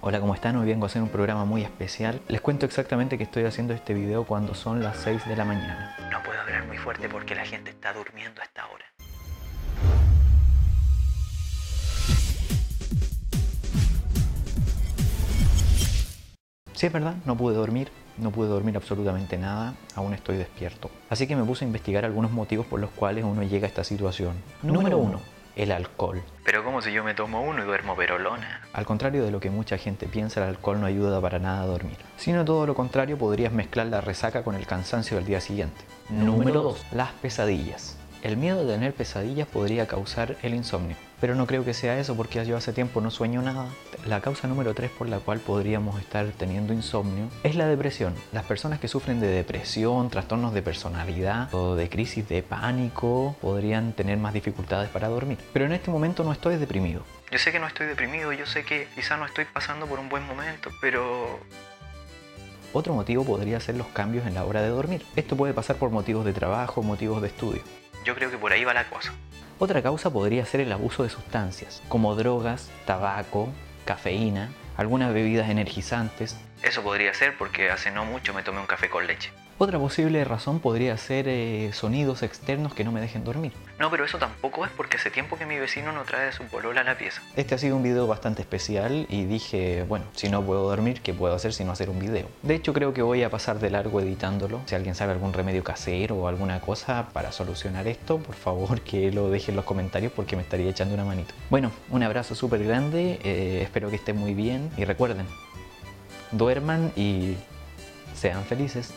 Hola, ¿cómo están? Hoy vengo a hacer un programa muy especial. Les cuento exactamente que estoy haciendo este video cuando son las 6 de la mañana. No puedo hablar muy fuerte porque la gente está durmiendo a esta hora. Sí, es verdad, no pude dormir, no pude dormir absolutamente nada, aún estoy despierto. Así que me puse a investigar algunos motivos por los cuales uno llega a esta situación. Número 1 el alcohol. Pero como si yo me tomo uno y duermo perolona. Al contrario de lo que mucha gente piensa, el alcohol no ayuda para nada a dormir. Sino todo lo contrario, podrías mezclar la resaca con el cansancio del día siguiente. Número 2. Las pesadillas. El miedo de tener pesadillas podría causar el insomnio, pero no creo que sea eso porque yo hace tiempo no sueño nada. La causa número 3 por la cual podríamos estar teniendo insomnio es la depresión. Las personas que sufren de depresión, trastornos de personalidad o de crisis de pánico podrían tener más dificultades para dormir. Pero en este momento no estoy deprimido. Yo sé que no estoy deprimido, yo sé que quizá no estoy pasando por un buen momento, pero otro motivo podría ser los cambios en la hora de dormir. Esto puede pasar por motivos de trabajo, motivos de estudio. Yo creo que por ahí va la cosa. Otra causa podría ser el abuso de sustancias, como drogas, tabaco, cafeína, algunas bebidas energizantes. Eso podría ser porque hace no mucho me tomé un café con leche. Otra posible razón podría ser eh, sonidos externos que no me dejen dormir. No, pero eso tampoco es porque hace tiempo que mi vecino no trae su polola a la pieza. Este ha sido un video bastante especial y dije, bueno, si no puedo dormir, ¿qué puedo hacer si no hacer un video? De hecho, creo que voy a pasar de largo editándolo. Si alguien sabe algún remedio casero o alguna cosa para solucionar esto, por favor que lo deje en los comentarios porque me estaría echando una manito. Bueno, un abrazo súper grande, eh, espero que estén muy bien y recuerden, duerman y sean felices.